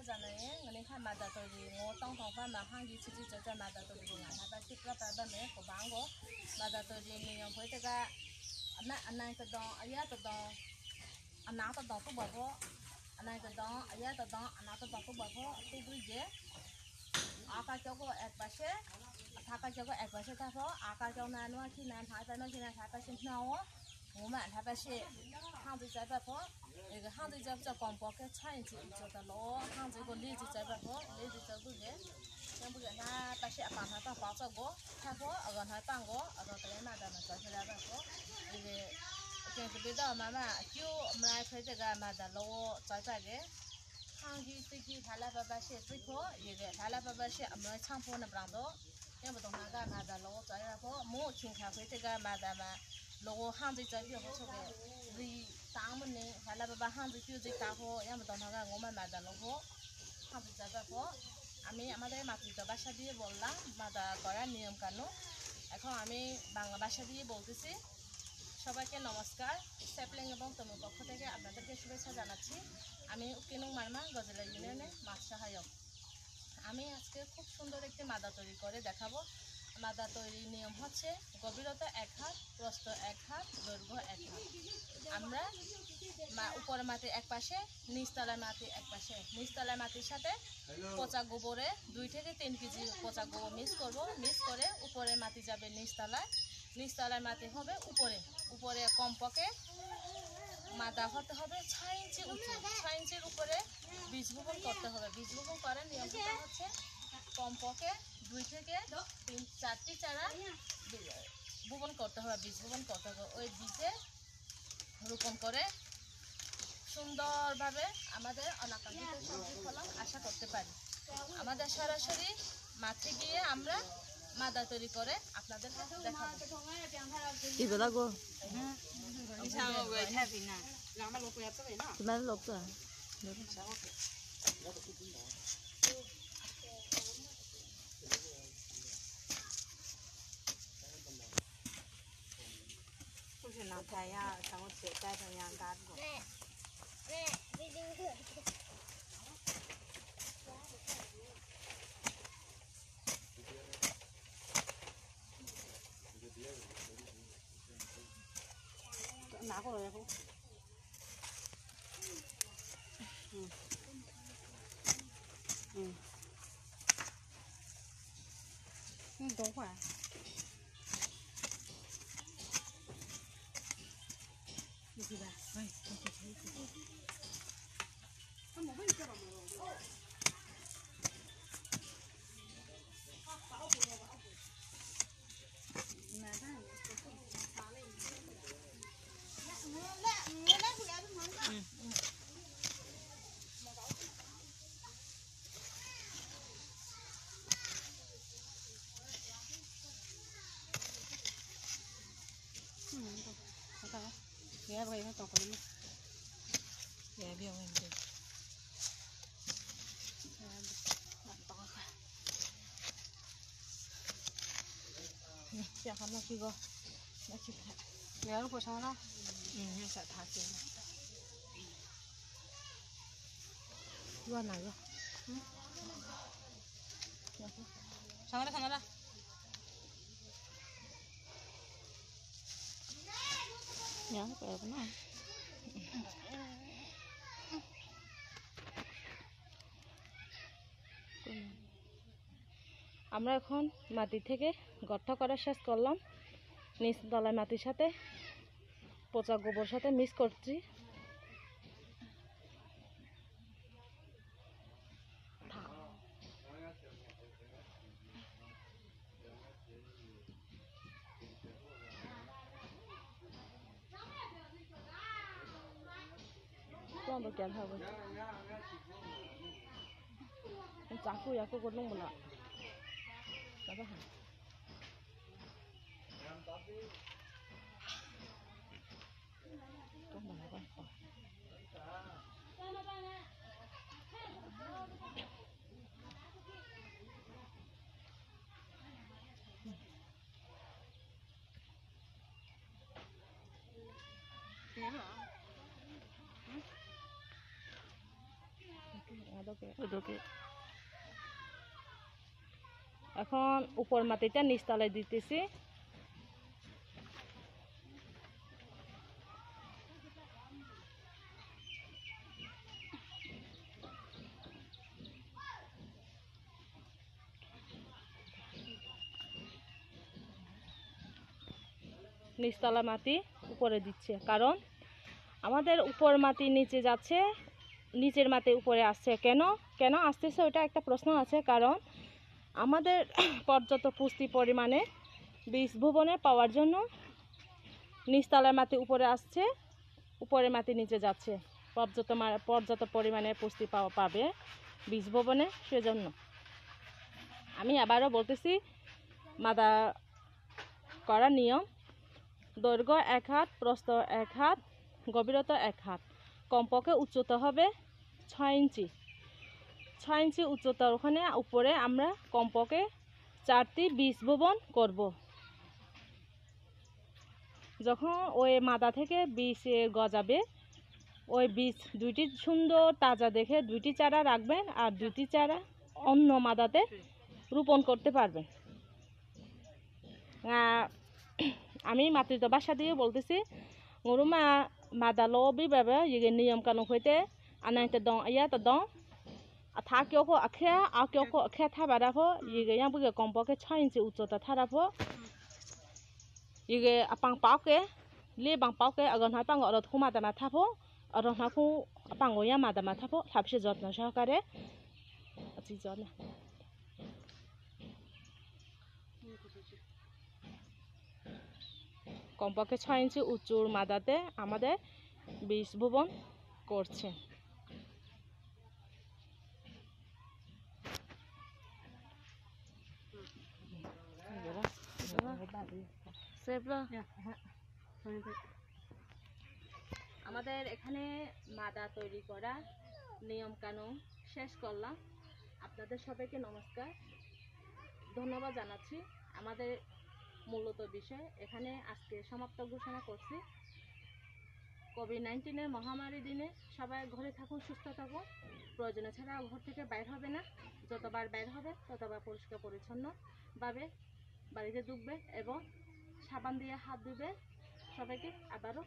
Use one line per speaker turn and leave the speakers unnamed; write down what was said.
车站的人，我们看嘛的都是我当当饭嘛，喊你出去走走嘛的都是我，他把去不把把没不帮我，嘛的都是你用回这个，那阿奶在当，阿爷在当，阿奶在当不包包，阿奶在当，阿爷在当，阿奶在当不包包，都不接。阿卡叫过一把些，他卡叫过一把些，他说阿卡叫南路去南台，在那去南台，他先闹我。们他把些杭州在北坡，那个杭州在在广播给产业做的咯，杭州个荔枝在北坡，荔枝在不给，要不给他把些帮他当包着过，他坡，呃个他帮过，呃个给那的那做起来北坡，那个跟这边的妈妈就我们来推这个妈的咯，在在的。杭州最近他来把把些最坡，一个他来把把些我们厂坡那不让多，要不懂那个妈的咯，在那坡，没听开会这个妈的嘛。 Logo hanzi cha bi ho choge ri tang mun ne hala baba hanzi chu ji ta ho ya মতন থাকা ngoma মাদা logo hanzi cha ba ho আমি আমাদের মাতৃত্ব ভাষা দিয়ে বললাম মাদা করার নিয়ম কানুন এখন আমি বাংলা ভাষা দিয়ে বলতেছি সবাইকে নমস্কার স্যাপলিং এবং তমুর পক্ষ থেকে আপনাদেরকে শুভেচ্ছা জানাচ্ছি আমি উকিনুং মারমা গজলা ইউনিয়নের মাছ সহায়ক আমি আজকে খুব সুন্দর একটি মাদা তৈরি করে দেখাবো মাদা তৈরির নিয়ম হচ্ছে গভীরতা এক হাত, প্রস্থ এক হাত, দৈর্ঘ্য এক হাত। আমরা উপরে মাটি এক পাশে নিচতলায় মাটি এক পাশে। নিচতলায় মাটির সাথে পচা গোবরে দুই থেকে তিন কেজি পচা গোবর মিক্স করব। মিক্স করে উপরে মাটি যাবে নিচতলায়। নিচতলায় মাটি হবে উপরে। উপরে কমপক্ষে মাদা হতে হবে ছয় ইঞ্চি উঁচু। ছয় ইঞ্চির উপরে বীজ বপন করতে হবে। বীজ বপন করার নিয়মটা হচ্ছে কমপক্ষে দুই থেকে তিন চারটি চারা বপন করতে হবে বীজ বপন করতে হবে। ওই বীজে রোপণ করে সুন্দরভাবে আমাদের অনাকাঙ্ক্ষিত সবজি ফলন আশা করতে পারি। আমাদের সরাসরি মাঠে গিয়ে আমরা মাদা তৈরি করে আপনাদেরকে
দেখাবো।
你不 nàng thấy à thằng con sửa tay thằng nhà cát của
mẹ mẹ video ná của rồi không ừ. Ừ. Ừ, đúng phải 可以别不给他搞回来。也
别问这。
想好那几个，那去看。
你要是不上了，
嗯，那小塔行。
要哪个？
嗯上来上来
আমরা এখন মাটি থেকে গর্ত করার শেষ করলাম। নিচ তলায় মাটির সাথে পচা গোবর সাথে মিক্স করছি। 装都干他不？你咋过呀？过过弄不了，咋个喊？装不来吧？
别了。
এখন উপর মাটিটা নিচতলায় দিতেছি। নিচতলা মাটি উপরে দিচ্ছে। কারণ আমাদের উপর মাটি নিচে যাচ্ছে নিচের মাটি উপরে আসছে। কেন? কেন আসতেছে? ওটা একটা প্রশ্ন আছে, কারণ আমাদের পর্যাপ্ত পুষ্টি পরিমাণে বীজ ভুবনে পাওয়ার জন্য নিচতলার মাটি উপরে আসছে, উপরের মাটি নিচে যাচ্ছে। পর্যাপ্ত পর্যাপ্ত পরিমাণে পুষ্টি পাওয়া, পাবে বীজ ভবনে সেজন্য। আমি আবারও বলতেছি, মাদা করার নিয়ম, দৈর্ঘ্য এক হাত, প্রস্থ এক হাত, গভীরতা এক হাত। কমপক্ষে উচ্চতা হবে ছয় ইঞ্চি। ছয় ইঞ্চি উচ্চতার ওখানে উপরে আমরা কমপক্ষে চারটি বীজ ভবন করব। যখন ওই মাদা থেকে বীজ গজাবে, ওই বীজ দুইটি সুন্দর তাজা দেখে দুইটি চারা রাখবেন আর দুইটি চারা অন্য মাদাতে রোপণ করতে পারবেন। আমি মাতৃত্ব বাসা দিয়ে বলতেছি มาดาโลบีแบบยังนิยมกันลงคุยเตอันนั้นตะดองอายะตะดองอาทาเกี่ยวก็อาแค่อาเกี่ยวก็อาแค่ท่าบาดาพอยังยังเพื่อกองบอกแค่ช่วยจะอุจจาระท่าดาพอยังอาปังเป้าแกเลี้ยบังเป้าแกอากอนหายปังก็รถคู่มาแต่มาท่าพออารมณ์หาคู่ปังก็ยังมาแต่มาท่าพอทับเชื่อจอดนะชอบกันเด้อจีจอดนะ কমপক্ষে ছয় ইঞ্চি উঁচুর মাদাতে আমাদের বীজ ভুবন করছে
সেবলা
আমাদের এখানে মাদা তৈরি করা নিয়ম কানুন শেষ করলাম। আপনাদের সবাইকে নমস্কার। ধন্যবাদ জানাচ্ছি। আমাদের মূলত বিষয়। এখানে আজকে সমাপ্ত ঘোষণা করছি। কোভিড নাইন্টিনের মহামারী দিনে সবাই ঘরে থাকুন, সুস্থ থাকুন। প্রয়োজন ছাড়া ঘর থেকে বাইর হবে না। যতবার বাইর হবে, ততবার পরিষ্কার পরিচ্ছন্নভাবে বাড়িতে ঢুকবে এবং সাবান দিয়ে হাত ধুবে। সবাইকে আবারও